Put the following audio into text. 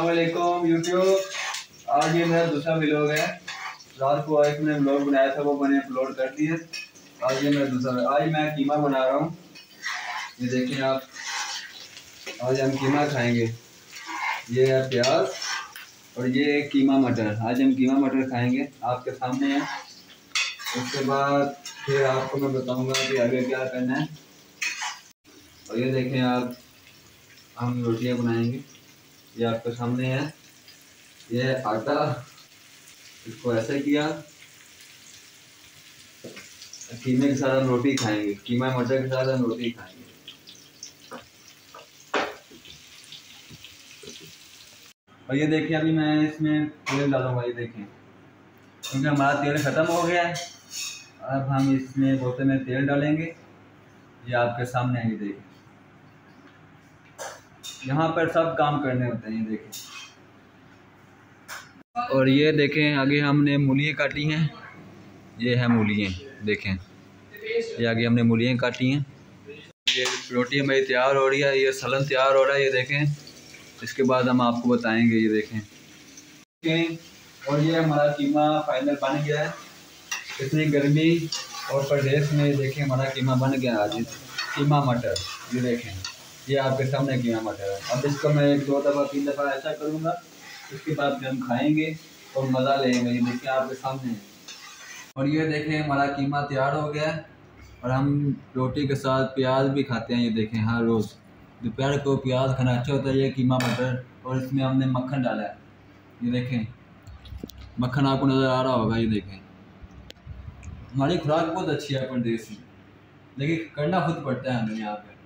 असलकुम यूट्यूब आज ये मेरा दूसरा ब्लॉग है। रात को एक मैंने ब्लॉग बनाया था, वो मैंने अपलोड कर दिया। आज ये मेरा दूसरा आज मैं कीमा बना रहा हूँ। ये देखें आप। आज हम कीमा खाएँगे। ये है प्याज और ये कीमा मटर। आज हम कीमा मटर खाएँगे। आपके सामने है। उसके बाद फिर आपको मैं बताऊँगा कि आगे क्या करना है। और ये देखें आप। हम रोटियाँ बनाएँगे। ये आपके सामने है। ये आटा, इसको ऐसे किया। कीमे के साथ हम रोटी खाएँगे। कीमा मटर के साथ हम रोटी खाएँगे। और ये देखिए, अभी मैं इसमें तेल डालूँगा, ये देखें क्योंकि हमारा तेल ख़त्म हो गया है। अब हम इसमें बोते में तेल डालेंगे। ये आपके सामने है, ये देखें यहाँ पर सब काम करने होते हैं, ये देखें। और ये देखें, आगे हमने मूलियाँ काटी हैं। ये है मूलियाँ, देखें। ये आगे हमने मूलियाँ काटी हैं। ये रोटी हमारी तैयार हो रही है, ये सलन तैयार हो रहा है, ये देखें। इसके बाद हम आपको बताएँगे, ये देखें। और ये हमारा कीमा फाइनल बन गया है। इतनी गर्मी और प्रदेश में देखें, हमारा कीमा बन गया आज कीमा मटर, ये देखें। ये आपके सामने मटर है। अब इसको मैं एक दो दफ़ा, तीन दफ़ा ऐसा करूँगा, उसके बाद फिर हम खाएँगे और मज़ा लेंगे। ये देखिए आपके सामने। और ये देखें, हमारा कीमा तैयार हो गया है और हम रोटी के साथ प्याज भी खाते हैं, ये देखें हर रोज़। दोपहर को प्याज खाना अच्छा होता है, ये कीमा मटर और इसमें हमने मक्खन डाला है। ये देखें, मक्खन आपको नज़र आ रहा होगा, ये देखें। हमारी खुराक बहुत अच्छी है में लेकिन करना खुद पड़ता है हमें यहाँ पे।